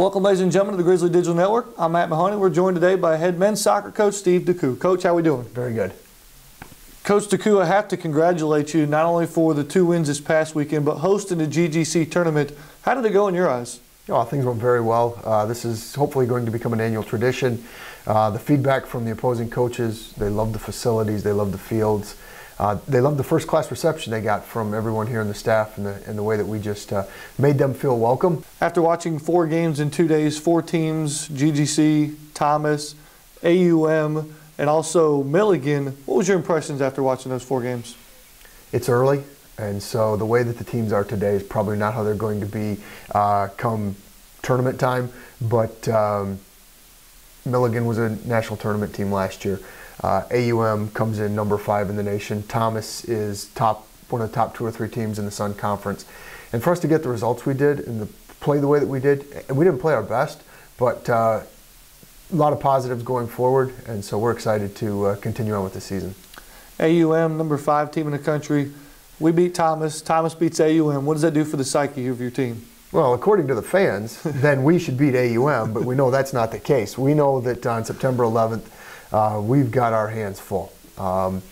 Welcome, ladies and gentlemen, to the Grizzly Digital Network. I'm Matt Mahony. We're joined today by head men's soccer coach Steve DeCou. Coach, how are we doing? Very good. Coach DeCou, I have to congratulate you not only for the two wins this past weekend, but hosting the GGC tournament. How did it go in your eyes? Oh, things went very well. Uh, this is hopefully going to become an annual tradition. Uh, the feedback from the opposing coaches, they love the facilities, they love the fields. Uh, they loved the first class reception they got from everyone here in the staff and the, and the way that we just uh, made them feel welcome. After watching four games in two days, four teams, GGC, Thomas, AUM, and also Milligan, what was your impressions after watching those four games? It's early, and so the way that the teams are today is probably not how they're going to be uh, come tournament time, but um, Milligan was a national tournament team last year. Uh, AUM comes in number five in the nation. Thomas is top one of the top two or three teams in the Sun Conference. And for us to get the results we did and the play the way that we did, and we didn't play our best, but uh, a lot of positives going forward, and so we're excited to uh, continue on with the season. AUM, number five team in the country. We beat Thomas. Thomas beats AUM. What does that do for the psyche of your team? Well, according to the fans, then we should beat AUM, but we know that's not the case. We know that on September 11th, uh, we've got our hands full. Um,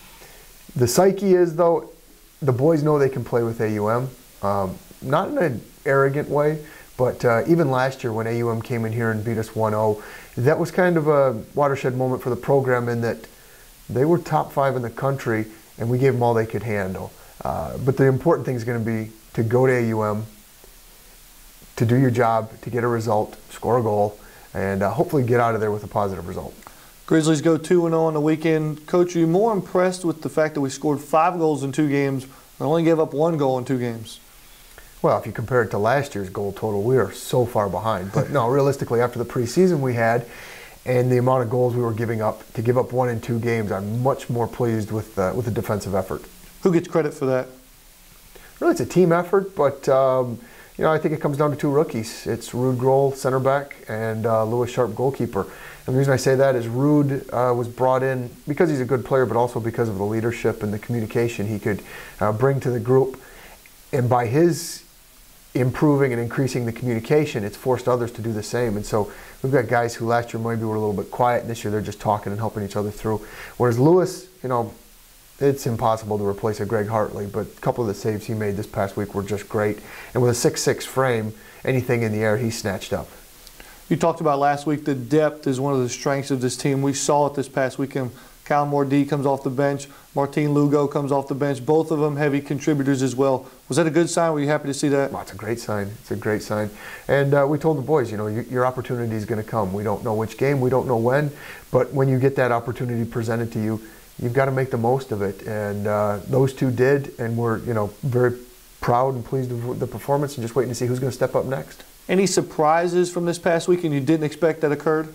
the psyche is, though, the boys know they can play with AUM, um, not in an arrogant way, but uh, even last year when AUM came in here and beat us 1 0, that was kind of a watershed moment for the program in that they were top five in the country and we gave them all they could handle. Uh, but the important thing is going to be to go to AUM, to do your job, to get a result, score a goal, and uh, hopefully get out of there with a positive result. Grizzlies go 2 0 on the weekend. Coach, are you more impressed with the fact that we scored five goals in two games and only gave up one goal in two games? Well, if you compare it to last year's goal total, we are so far behind. But no, realistically, after the preseason we had and the amount of goals we were giving up, to give up one in two games, I'm much more pleased with, uh, with the defensive effort. Who gets credit for that? Really, it's a team effort, but um, you know, I think it comes down to two rookies. It's Rude Grohl, center back, and uh, Lewis Sharp, goalkeeper. And the reason I say that is Rude uh, was brought in because he's a good player, but also because of the leadership and the communication he could uh, bring to the group. And by his improving and increasing the communication, it's forced others to do the same. And so we've got guys who last year maybe were a little bit quiet, and this year they're just talking and helping each other through. Whereas Lewis, you know, it's impossible to replace a Greg Hartley, but a couple of the saves he made this past week were just great. And with a 6-6 frame, anything in the air he snatched up. You talked about last week the depth is one of the strengths of this team. We saw it this past weekend. Cal Mordee comes off the bench. Martin Lugo comes off the bench. Both of them heavy contributors as well. Was that a good sign? Were you happy to see that? Well, it's a great sign. It's a great sign. And uh, we told the boys, you know, your opportunity is going to come. We don't know which game, we don't know when, but when you get that opportunity presented to you, you've got to make the most of it. And uh, those two did, and we're, you know, very proud and pleased with the performance and just waiting to see who's going to step up next. Any surprises from this past week, and you didn't expect that occurred?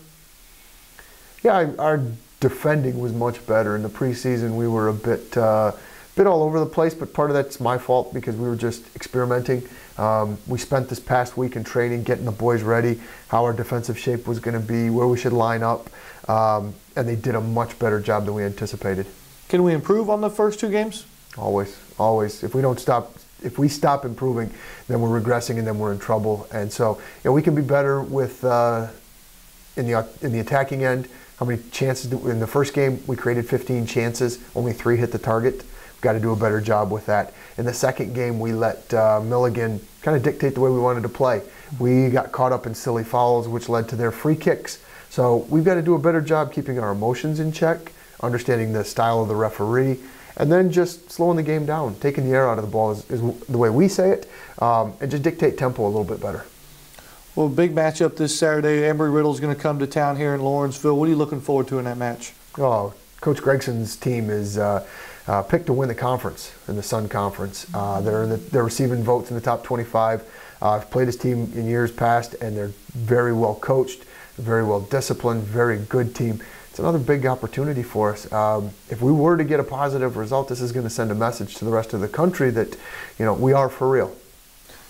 Yeah, our defending was much better. In the preseason, we were a bit, uh, bit all over the place, but part of that's my fault because we were just experimenting. Um, we spent this past week in training, getting the boys ready, how our defensive shape was going to be, where we should line up, um, and they did a much better job than we anticipated. Can we improve on the first two games? Always, always. If we don't stop if we stop improving, then we're regressing and then we're in trouble. And so, you know, we can be better with uh, in the in the attacking end. How many chances do, in the first game we created 15 chances, only three hit the target. Got to do a better job with that. In the second game, we let uh, Milligan kind of dictate the way we wanted to play. We got caught up in silly fouls, which led to their free kicks. So we've got to do a better job keeping our emotions in check, understanding the style of the referee, and then just slowing the game down, taking the air out of the ball is, is the way we say it, um, and just dictate tempo a little bit better. Well, big matchup this Saturday. Embry is going to come to town here in Lawrenceville. What are you looking forward to in that match? Oh, Coach Gregson's team is uh, uh, picked to win the conference in the Sun Conference. Uh, they're the, they're receiving votes in the top 25. Uh, I've played his team in years past, and they're very well coached, very well disciplined, very good team it's another big opportunity for us. Um, if we were to get a positive result, this is going to send a message to the rest of the country that, you know, we are for real.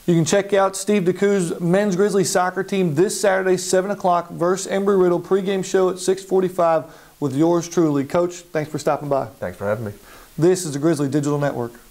You can check out Steve DeCou's men's Grizzly soccer team this Saturday, 7 o'clock, versus Embry Riddle pregame show at 645 with yours truly. Coach, thanks for stopping by. Thanks for having me. This is the Grizzly Digital Network.